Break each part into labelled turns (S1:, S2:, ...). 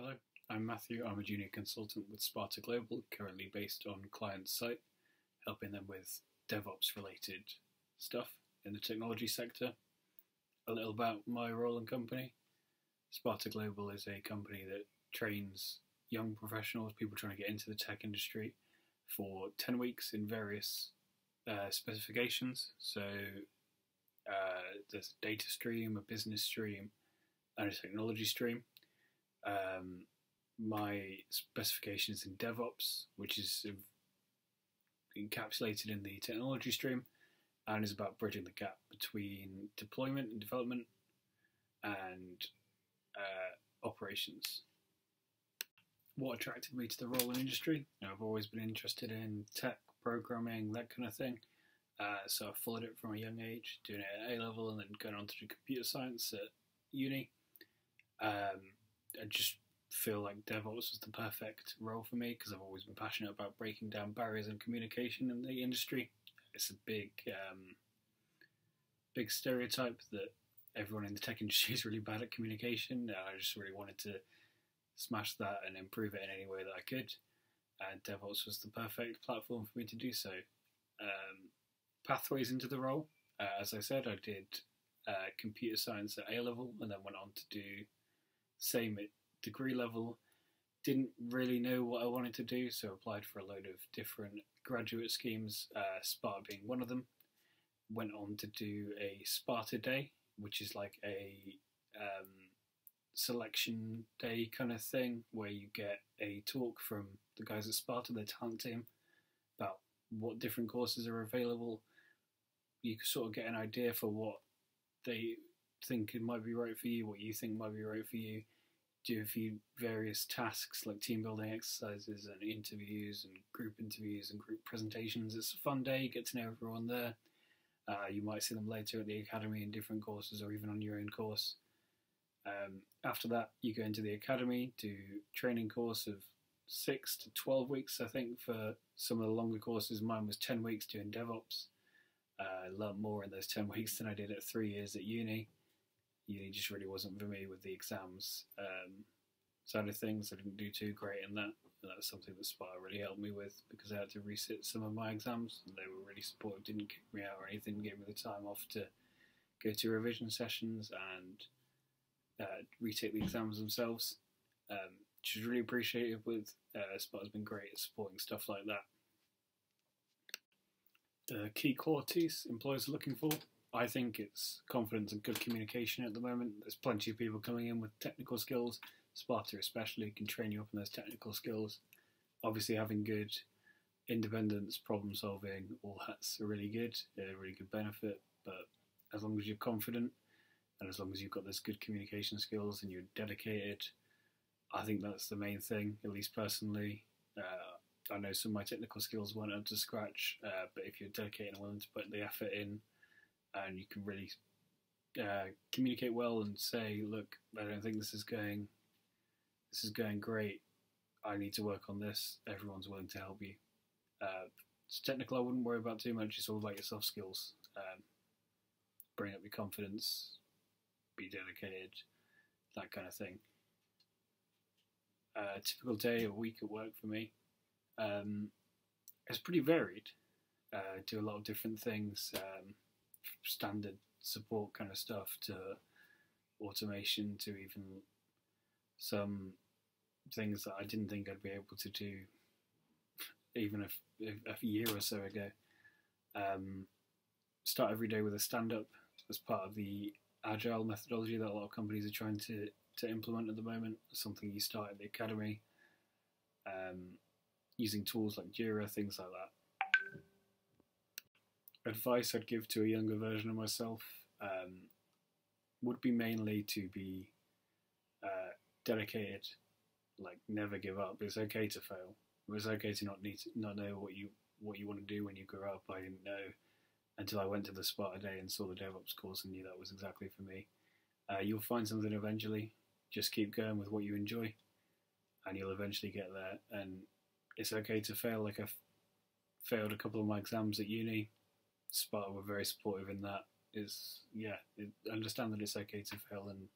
S1: Hello, I'm Matthew. I'm a junior consultant with Sparta Global, currently based on client site, helping them with DevOps related stuff in the technology sector. A little about my role and company. Sparta Global is a company that trains young professionals, people trying to get into the tech industry, for 10 weeks in various uh, specifications. So uh, there's a data stream, a business stream, and a technology stream. Um, my specification is in DevOps, which is encapsulated in the technology stream and is about bridging the gap between deployment and development and uh, operations. What attracted me to the role in industry? You know, I've always been interested in tech, programming, that kind of thing. Uh, so I followed it from a young age, doing it at A level and then going on to do computer science at uni. Um, I just feel like DevOps was the perfect role for me because I've always been passionate about breaking down barriers in communication in the industry. It's a big, um, big stereotype that everyone in the tech industry is really bad at communication. I just really wanted to smash that and improve it in any way that I could. And DevOps was the perfect platform for me to do so. Um, pathways into the role, uh, as I said, I did uh, computer science at A level and then went on to do same at degree level. Didn't really know what I wanted to do, so applied for a load of different graduate schemes, uh, Sparta being one of them. Went on to do a Sparta Day, which is like a um, selection day kind of thing where you get a talk from the guys at Sparta, their talent team, about what different courses are available. You sort of get an idea for what they think it might be right for you, what you think might be right for you. Do a few various tasks like team building exercises and interviews and group interviews and group presentations. It's a fun day, get to know everyone there. Uh, you might see them later at the academy in different courses or even on your own course. Um, after that, you go into the academy, do training course of six to 12 weeks, I think, for some of the longer courses. Mine was 10 weeks doing DevOps. Uh, I learned more in those 10 weeks than I did at three years at uni. Uni just really wasn't for me with the exams um, side of things. I didn't do too great in that. And that's something that Sparta really helped me with because I had to resit some of my exams and they were really supportive, didn't kick me out or anything, gave me the time off to go to revision sessions and uh, retake the exams themselves. Um, which is really appreciated with uh, Sparta's been great at supporting stuff like that. The key qualities employers are looking for. I think it's confidence and good communication at the moment. There's plenty of people coming in with technical skills. Sparta, especially, can train you up in those technical skills. Obviously, having good independence, problem solving, all that's really good, a really good benefit. But as long as you're confident and as long as you've got those good communication skills and you're dedicated, I think that's the main thing, at least personally. Uh, I know some of my technical skills weren't up to scratch, uh, but if you're dedicated and willing to put the effort in, and you can really uh, communicate well and say, "Look, I don't think this is going, this is going great. I need to work on this." Everyone's willing to help you. Uh, it's technical. I wouldn't worry about too much. It's all about your soft skills. Um, bring up your confidence, be dedicated, that kind of thing. A typical day or week at work for me um, it's pretty varied. Uh, do a lot of different things, um, standard support kind of stuff to automation to even some things that I didn't think I'd be able to do even a, a year or so ago. Um, start every day with a stand up as part of the agile methodology that a lot of companies are trying to, to implement at the moment. Something you start at the academy. Um, using tools like Jira, things like that. Advice I'd give to a younger version of myself um, would be mainly to be uh, dedicated, like never give up. It's okay to fail. It's okay to not need to, not know what you what you want to do when you grow up. I didn't know until I went to the Sparta Day and saw the DevOps course and knew that was exactly for me. Uh, you'll find something eventually. Just keep going with what you enjoy, and you'll eventually get there. And it's okay to fail. Like I've failed a couple of my exams at uni. Sparta were very supportive in that. Is yeah, it, understand that it's okay to fail and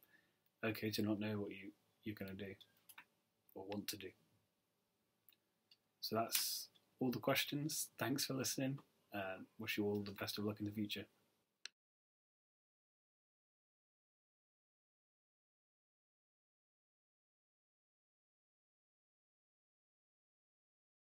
S1: okay to not know what you you're gonna do. or want to do. So that's all the questions. Thanks for listening. Um, wish you all the best of luck in the future.